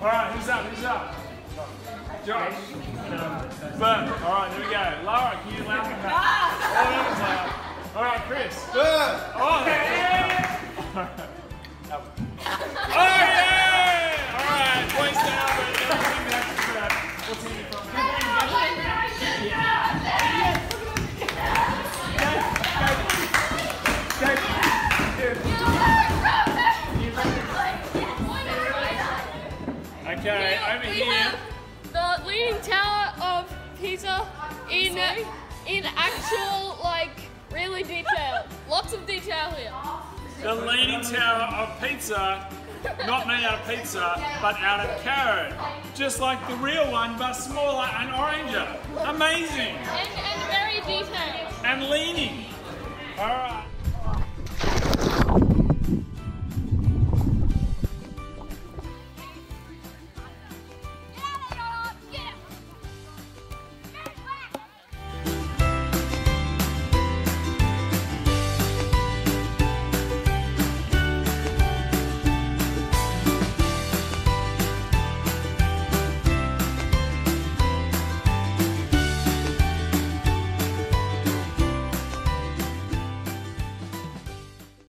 Alright, who's up? Who's up? Josh. Bert. Alright, here we go. Laura, can you laugh at that? That was loud. Alright, Chris. Oh, yeah! oh, yeah! We here. have the Leaning Tower of Pisa in in actual like really detail. Lots of detail here. The Leaning Tower of Pizza, not made out of pizza, but out of carrot. Just like the real one, but smaller and oranger. Amazing. And and very detailed. And leaning. All right.